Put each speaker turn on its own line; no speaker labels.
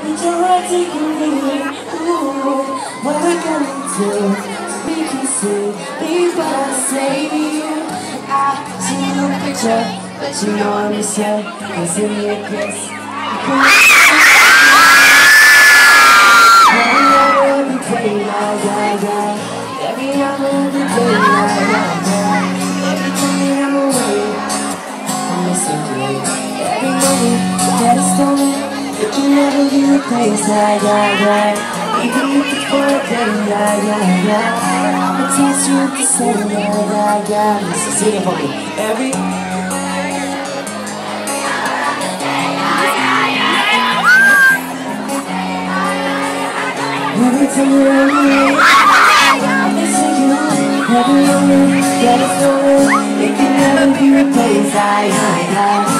Heart taking me. Ooh, what I gonna do? We can see, be what I say to you. I see your picture, but you know I'm just here. Cause in your kiss, every hour of the day. Every I'm away, missing you. Every moment that is stolen, can never be replaced, yeah, yeah, yeah. Even it's for a day, yeah, yeah, yeah. I'm attached to the same, yeah, yeah, yeah. Listen, sing it for me. Every Every time you're around me, I'm missing you. Every moment that is stolen, it can never be replaced. I, I, I.